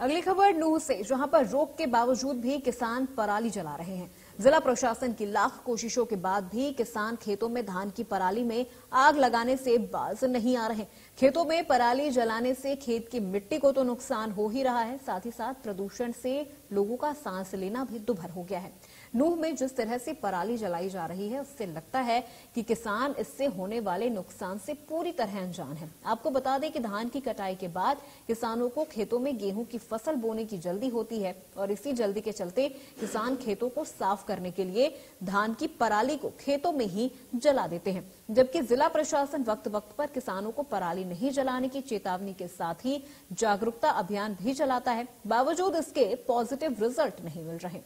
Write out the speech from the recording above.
अगली खबर, नूह से, जहाँ पर रोक के बावजूद भी किसान पराली जला रहे हैं। जिला प्रशासन की लाख कोशिशों के बाद भी किसान खेतों में धान की पराली में आग लगाने से बाज नहीं आ रहे। खेतों में पराली जलाने से खेत की मिट्टी को तो नुकसान हो ही रहा है, साथ ही साथ प्रदूषण से लोगों का सांस लेना भी दुभर हो गया है। नूह में जिस तरह से पराली जलाई जा रही है, उससे लगता है कि किसान इससे होने वाले नुकसान से पूरी तरह अनजान है। आपको बता दें कि धान की कटाई के बाद किसानों को खेतों में गेहूँ की फ़सल बोने की जल्दी होती है और इसी जल्दी के चलते किसान खेतों को साफ़ करने के लिए धान की पराली को खेतों में ही जला देते हैं। जबकि जिला प्रशासन वक्त वक्त पर किसानों को पराली नहीं जलाने की चेतावनी के साथ ही जागरूकता अभियान भी चलाता है। बावजूद इसके पॉजिटिव रिज़ल्ट नहीं मिल रहे।